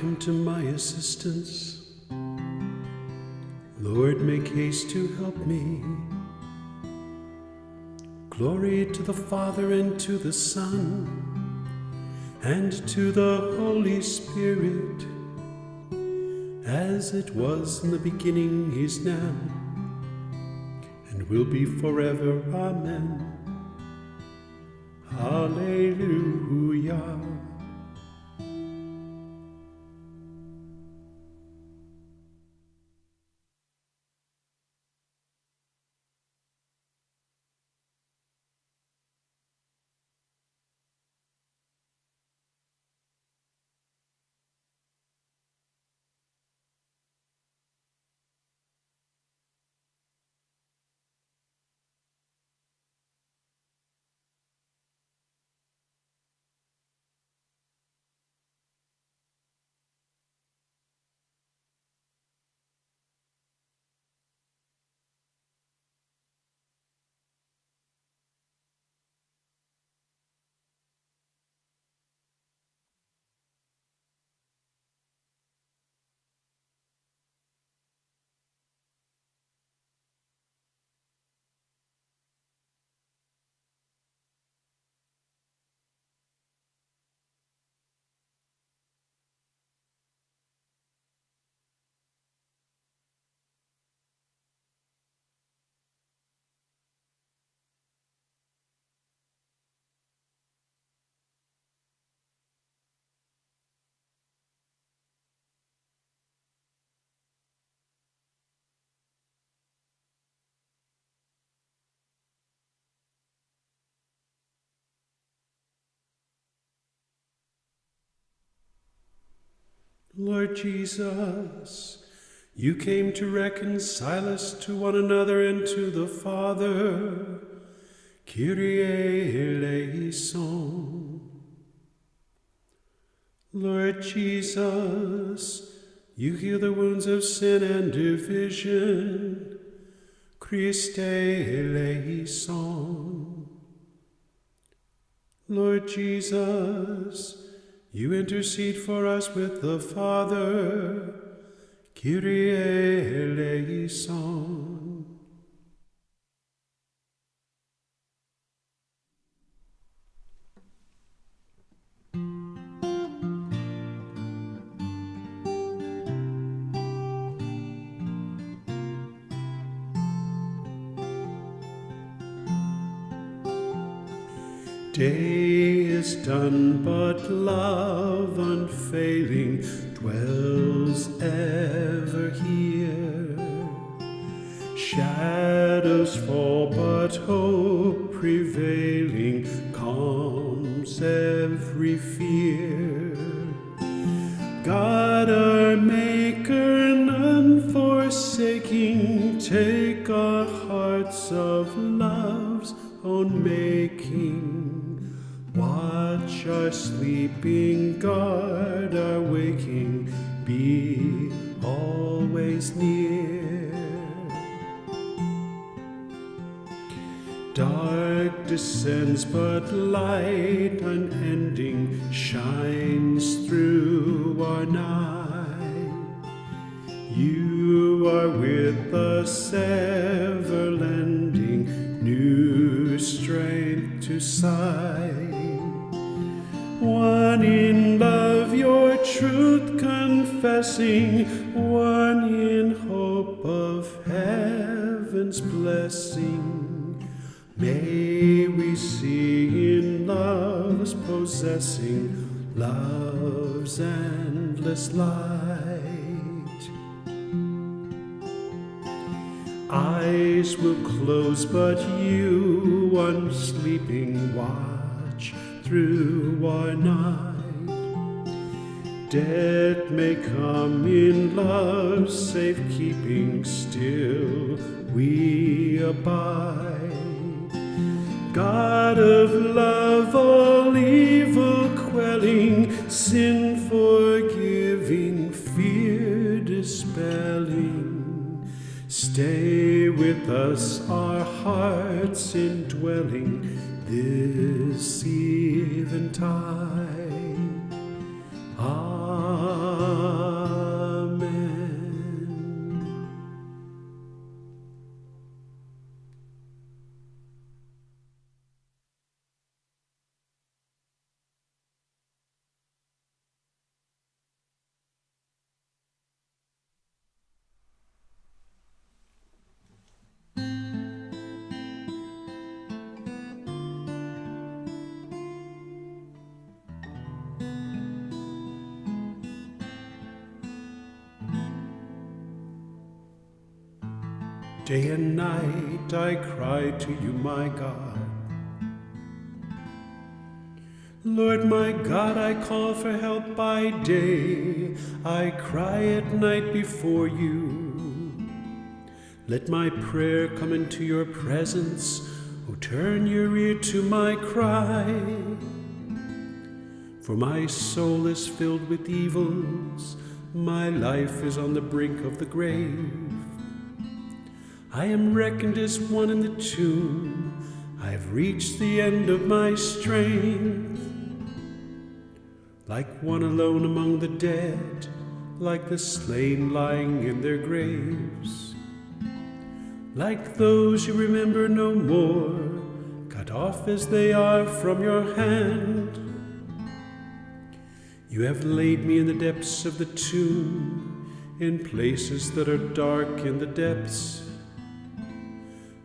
come to my assistance. Lord, make haste to help me. Glory to the Father and to the Son and to the Holy Spirit, as it was in the beginning, is now, and will be forever. Amen. Hallelujah. Lord Jesus, you came to reconcile us to one another and to the Father. Kyrie eleison. Lord Jesus, you heal the wounds of sin and division. Christe eleison. Lord Jesus, you intercede for us with the Father. Kyrie eleison. Shadows fall, but hope prevailing calms every fear. God our Maker, none forsaking, take our hearts of love's own making. Watch our sleeping, guard our waking, Dark descends, but light unending shines through our night. You are with us, ever lending new strength to sight. One in love, your truth confessing, one in hope of heaven's blessing. May we see in love's possessing love's endless light. Eyes will close, but you, unsleeping, watch through our night. Death may come in love's safekeeping, still we abide. God of love, all evil quelling, sin forgiving, fear dispelling. Stay with us, our hearts indwelling this eventide. Amen. Day and night I cry to you, my God. Lord my God, I call for help by day, I cry at night before you. Let my prayer come into your presence, O turn your ear to my cry. For my soul is filled with evils, my life is on the brink of the grave. I am reckoned as one in the tomb, I have reached the end of my strength. Like one alone among the dead, like the slain lying in their graves. Like those you remember no more, cut off as they are from your hand. You have laid me in the depths of the tomb, in places that are dark in the depths.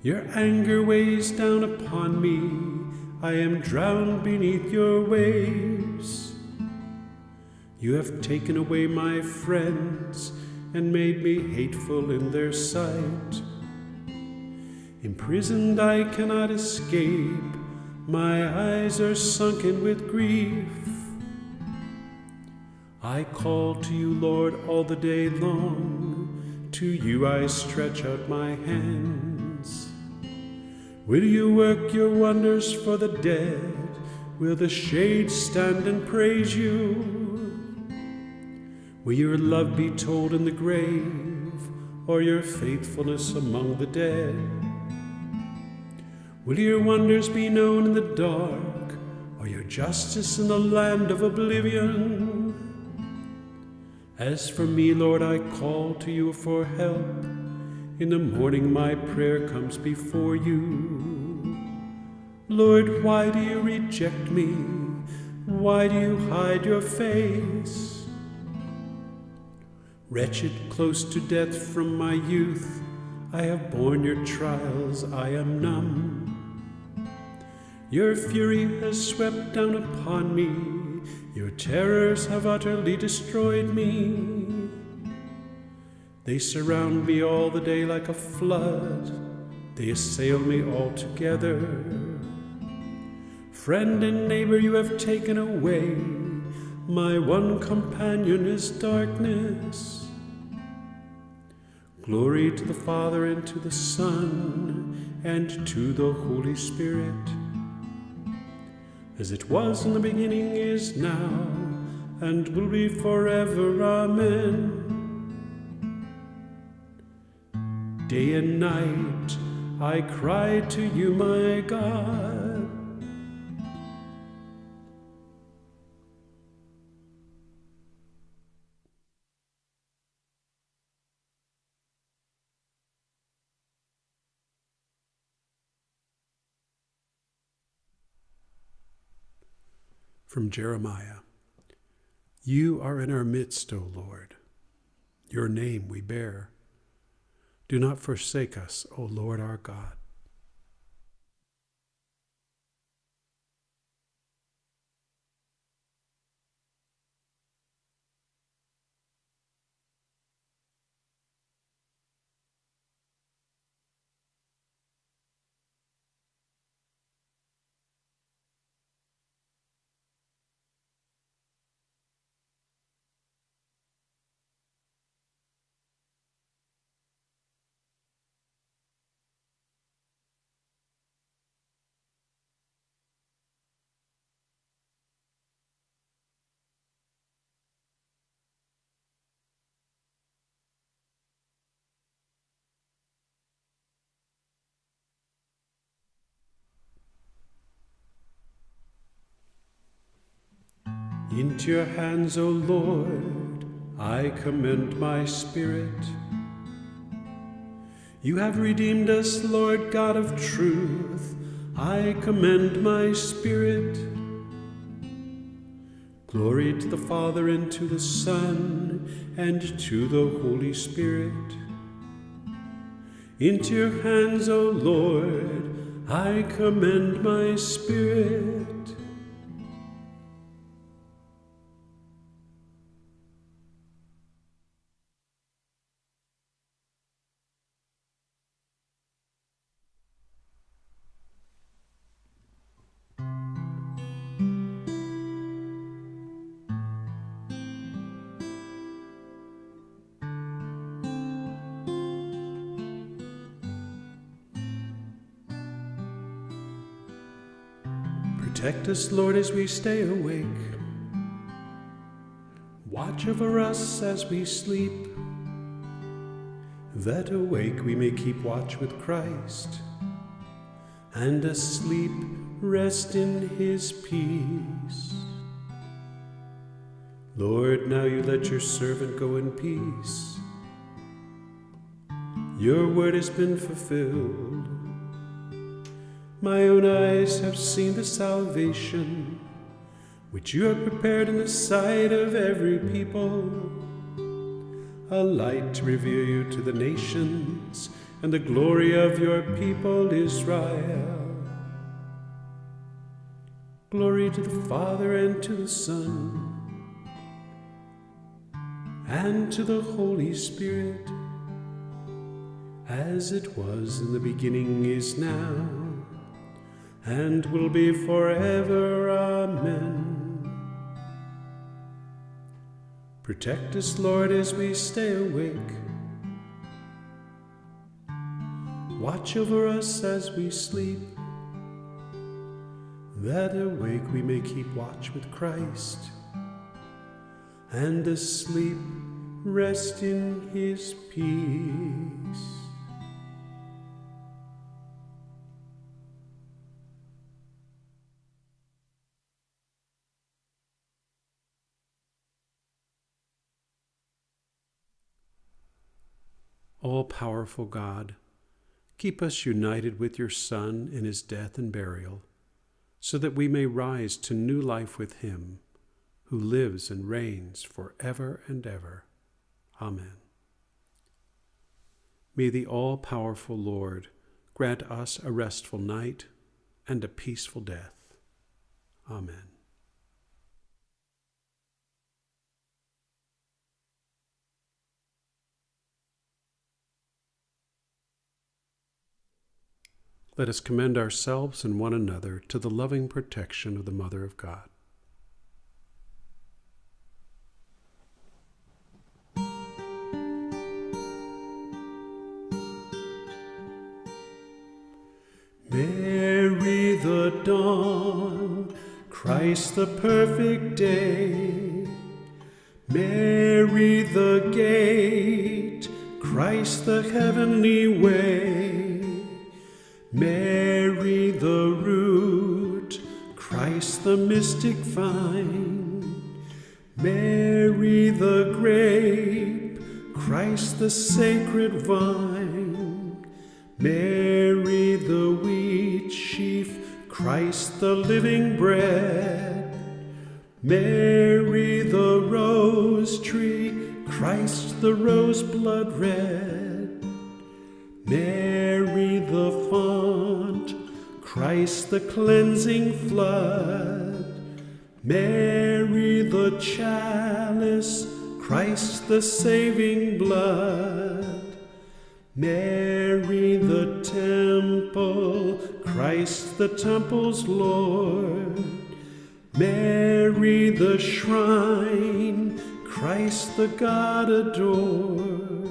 Your anger weighs down upon me, I am drowned beneath your waves. You have taken away my friends and made me hateful in their sight. Imprisoned I cannot escape, my eyes are sunken with grief. I call to you, Lord, all the day long. To you I stretch out my hands. Will you work your wonders for the dead? Will the shades stand and praise you? Will your love be told in the grave, or your faithfulness among the dead? Will your wonders be known in the dark, or your justice in the land of oblivion? As for me, Lord, I call to you for help. In the morning my prayer comes before you. Lord, why do you reject me? Why do you hide your face? Wretched, close to death from my youth, I have borne your trials, I am numb. Your fury has swept down upon me, your terrors have utterly destroyed me. They surround me all the day like a flood, they assail me altogether. Friend and neighbor you have taken away, my one companion is darkness. Glory to the Father and to the Son and to the Holy Spirit as it was in the beginning, is now, and will be forever. Amen. Day and night I cry to you, my God. From Jeremiah You are in our midst, O Lord. Your name we bear. Do not forsake us, O Lord our God. Into your hands, O Lord, I commend my spirit. You have redeemed us, Lord God of truth. I commend my spirit. Glory to the Father, and to the Son, and to the Holy Spirit. Into your hands, O Lord, I commend my spirit. Protect us, Lord, as we stay awake. Watch over us as we sleep, that awake we may keep watch with Christ, and asleep rest in his peace. Lord, now you let your servant go in peace. Your word has been fulfilled. My own eyes have seen the salvation which you have prepared in the sight of every people, a light to reveal you to the nations and the glory of your people Israel. Glory to the Father and to the Son and to the Holy Spirit, as it was in the beginning, is now, and will be forever. Amen. Protect us, Lord, as we stay awake. Watch over us as we sleep, that awake we may keep watch with Christ, and asleep rest in his peace. All powerful God, keep us united with your Son in his death and burial, so that we may rise to new life with him, who lives and reigns for ever and ever. Amen. May the all powerful Lord grant us a restful night and a peaceful death. Amen. Let us commend ourselves and one another to the loving protection of the Mother of God. Mary the dawn, Christ the perfect day, Mary the gate, Christ the heavenly way. Mystic vine, Mary the grape, Christ the sacred vine, Mary the wheat sheaf, Christ the living bread, Mary the rose tree, Christ the rose blood red, Mary the font, Christ the cleansing flood, Mary the chalice, Christ the saving blood, Mary the temple, Christ the temple's Lord, Mary the shrine, Christ the God adored.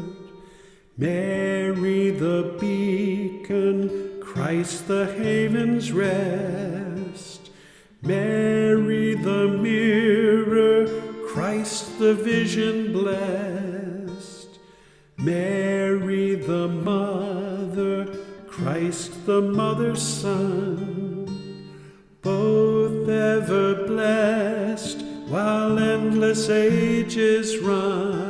Mary the beacon, Christ the haven's rest. Mary the mirror, Christ the vision blessed. Mary the mother, Christ the mother's son. Both ever blessed while endless ages run.